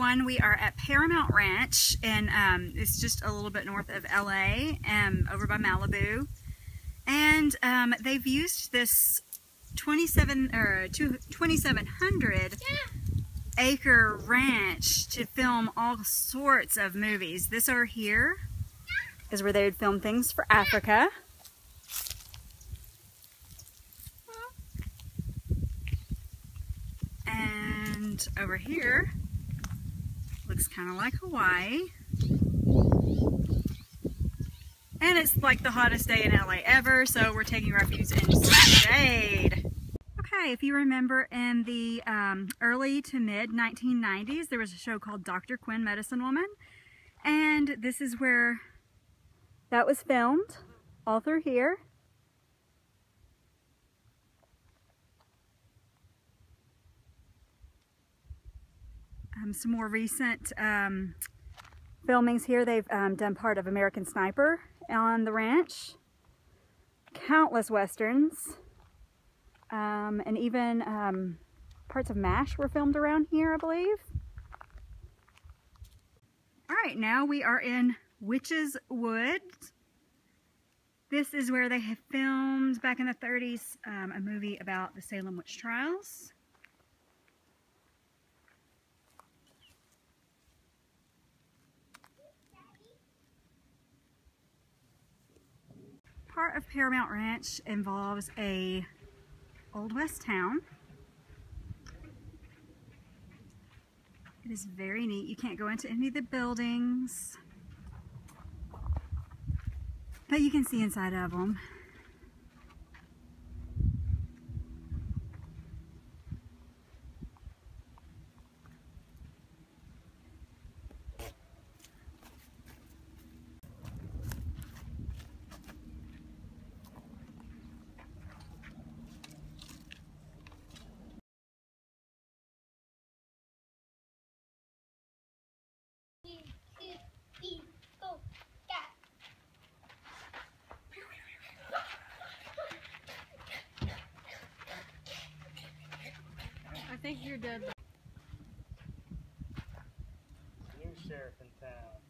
everyone. We are at Paramount Ranch, and um, it's just a little bit north of LA, um, over by Malibu. And um, they've used this 27 or 2,700 acre ranch to film all sorts of movies. This over here is where they would film things for Africa. And over here looks kind of like Hawaii. And it's like the hottest day in LA ever, so we're taking refuge in shade. Okay, if you remember in the um, early to mid 1990s, there was a show called Dr. Quinn Medicine Woman. And this is where that was filmed, all through here. Um, some more recent um, filmings here. They've um, done part of American Sniper on the ranch. Countless westerns. Um, and even um, parts of MASH were filmed around here, I believe. All right, now we are in Witches Woods. This is where they have filmed back in the 30s um, a movie about the Salem witch trials. Part of Paramount Ranch involves a Old West town. It is very neat. You can't go into any of the buildings, but you can see inside of them. think you're dead. New sheriff in town.